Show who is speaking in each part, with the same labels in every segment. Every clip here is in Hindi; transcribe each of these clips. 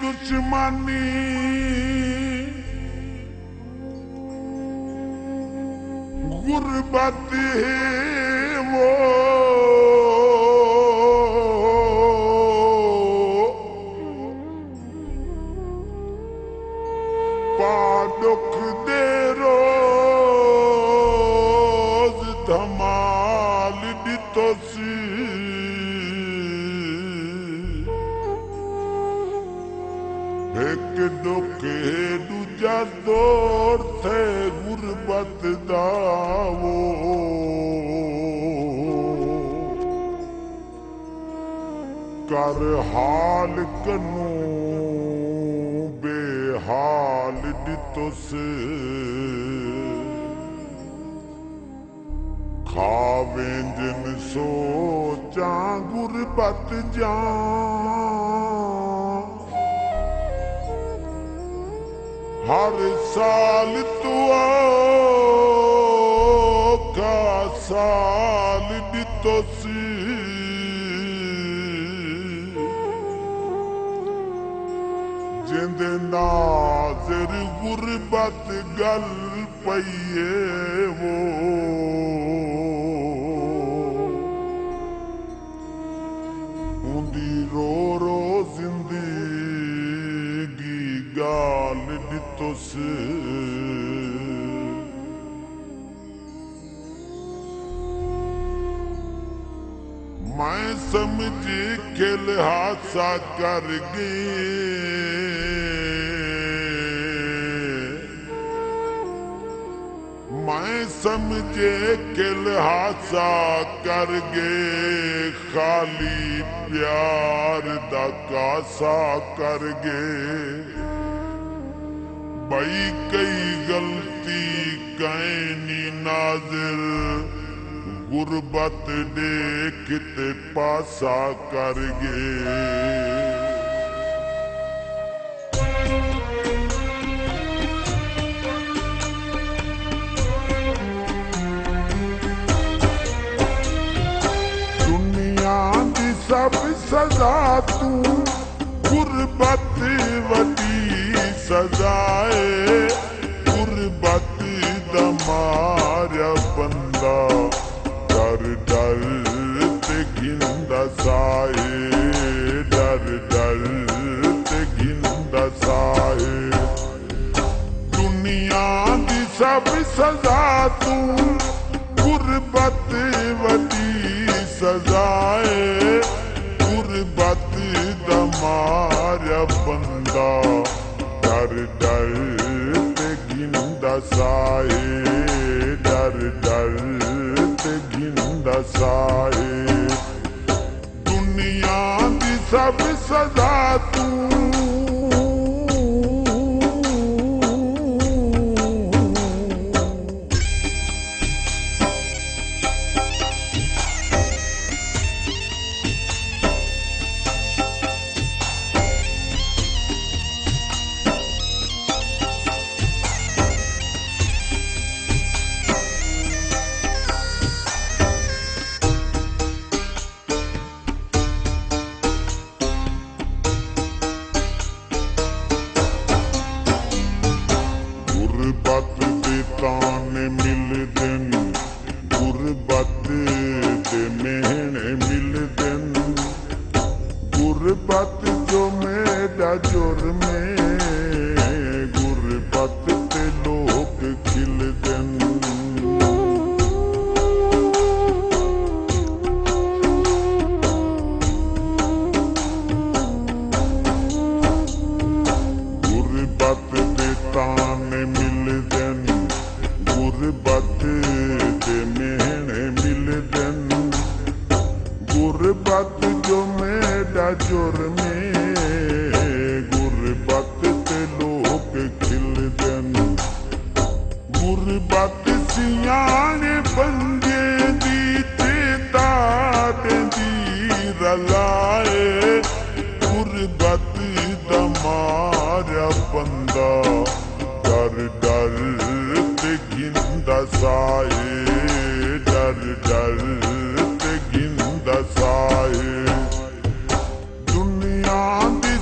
Speaker 1: तुंहिंजमानी गुरबत हो ਦੂਜਾ ਤੇ ਗੁਰਬਤ ਦਾ ਵੋ ਕਰ ਹਾਲ ਕਨੂੰ, ਬੇਹਾਲ ਦਿਤੁਸ ਖਾਵੇਂ ਜਿਨ ਸੋਚਾਂ ਗੁਰਬਤ ਜਾਂ हर साल का साल बि नाज़र गुरबत गल बुरी वो। गल रो रो ज़िंदगी गा tatlısı मैं समझी के लिहाजा कर गे मैं समझे के लिहाजा कर गे खाली प्यार दा कासा कर गे बई कई गलती कैनी नाजिर गुरबत दे कित पासा कर गे दुनिया की सब सजा तू, गुरबत वती सजा ਸਜ਼ਾ ਤੂੰ ਗੁਰਬਤ ਵਡੀ ਸਜ਼ਾਏ ਗੁਰਬਤ ਦਾ ਮਾਰਿਆ ਬੰਦਾ ਡਰ ਡਰ ਤੇ ਗਿੰਦਾ ਸਾਏ ਡਰ ਡਰ ਤੇ ਗਿੰਦਾ ਸਾਏ ਦੁਨੀਆ ਦੀ ਸਭ ਸਜ਼ਾ गुरबत जो मेरा जुर में गुरबत ते लोग खिल दन। गुरबत ते ताने मिल दन गुरबत ते मेहने मिल दन। गुरबत ਜੁਰਮੇ ਗੁਰਬਤ ਤੇ ਲੋਕ ਖਿਲਦੇ ਨੇ ਗੁਰਬਤ ਸਿਆਣੇ ਬੰਦੇ ਦੀ ਤੇ ਦੀ ਰਲਾਏ। ਗੁਰਬਤ ਦਾ ਮਾਰਿਆ ਬੰਦਾ ਡਰ ਡਰ ਤੇ ਗਿੰਦਾ ਸਾਏ। ਡਰ ਡਰ ਤੇ ਗਿੰਦਾ ਸਾਏ। ਦੁਨੀਆ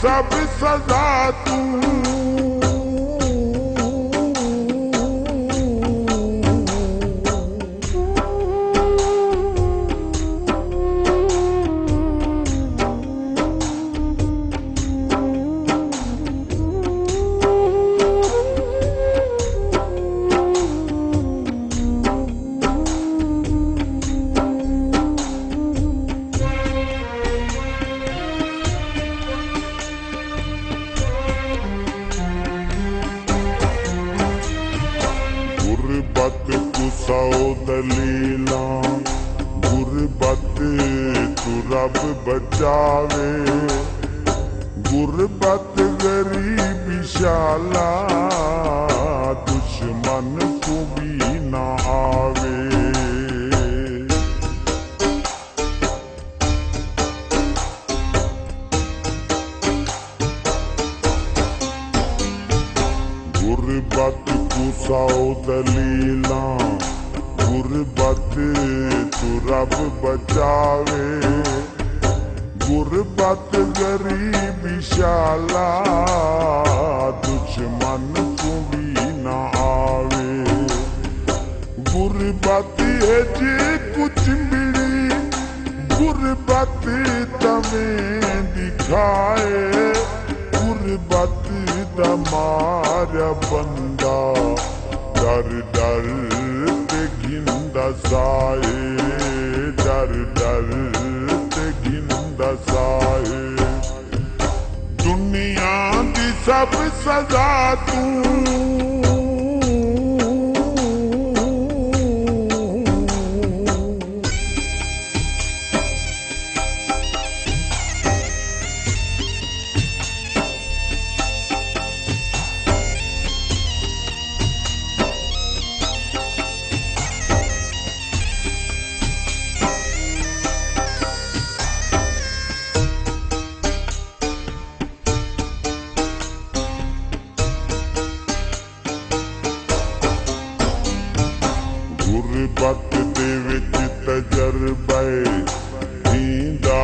Speaker 1: sabe sazato. जावे। गुरबत गरीब शाला, दुश्मन को भी ना आवे। गुरबत कुसाओ दलीला, गुरबत तू रब बचावे। गुरबत गरीबी शाला दुश्मन को भी ना आवे। गुरबत है जी कुछ मिली, गुरबत तमें दिखाए। गुरबत तमारा बंदा, डर डर ते घिंदा साए। डर डर ते घिंदा दुनिया की सब सजा तू ਗੁਰਬਤ ਦੇ ਵਿੱਚ ਤਜਰਬਾ, ਦੀਂਦਾ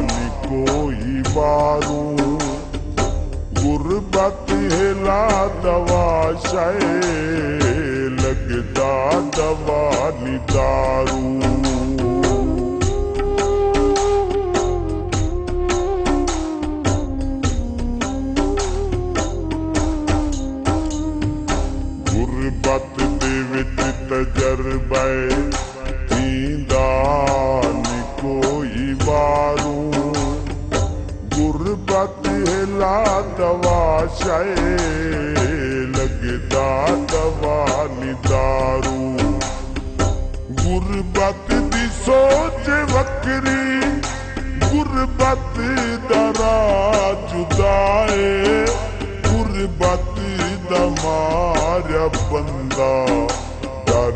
Speaker 1: ਨੀ ਕੋਈ ਬਾਰੂ। ਗੁਰਬਤ ਹਿਲਾ ਦਵਾ ਸ਼ੈ, ਲੱਗਦਾ ਦਵਾ ਨੀ ਦਾਰੂ। तजर्बे थींदा कोई वारूं गुरबत हिला दवा शए लॻंदा दवा निदारू गुरबत जी सोच वकरी गुरबत दरा जुदाए। गुरबत दमार बंदा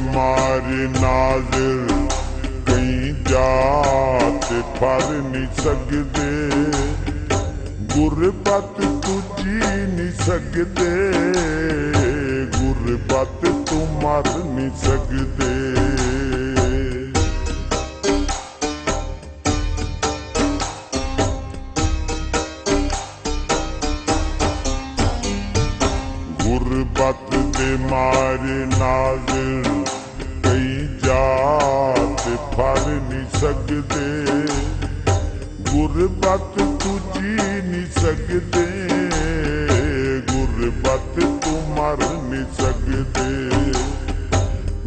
Speaker 1: ਮਾਰੇ ਨਾਜ਼ਰ ਕਈ ਜਾਤ ਫੜ ਨਹੀਂ ਸਕਦੇ। ਗੁਰਬਤ ਤੁਝੀ ਨਹੀਂ ਸਕਦੇ। ਗੁਰਬਤ ਤੂੰ ਮਰ ਨਹੀਂ ਸਕਦੇ। सकते गुरबत तो मर नहीं सकते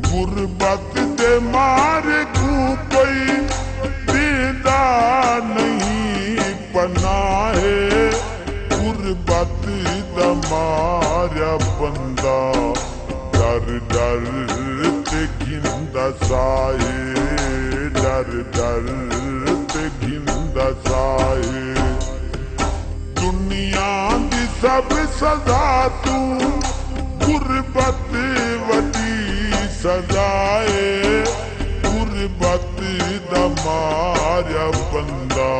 Speaker 1: गुरबत दे मार तू कोई देदा नहीं पनाहे। गुरबत द मारा बंदा, डर डर ते गिंदा साए डर डर ते गिंदा साए दुनिया की सब सजा तू, गुरबत वटी सजाए। गुरबत दमारा बंदा,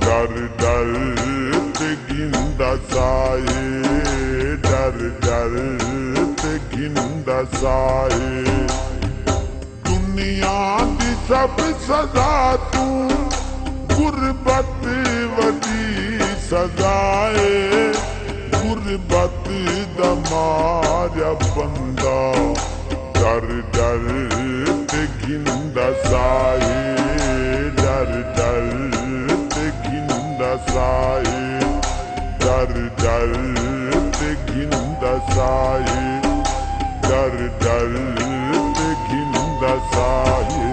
Speaker 1: डर डर ते साए। डर डर ते दुनिया की सब सजा तू, गुरबत वटी सदाए गुरबत दमार बंदा डर डर ते गिंदा साए डर डर ते गिंदा साए डर डर ते गिंदा साए डर डर ते गिंदा साए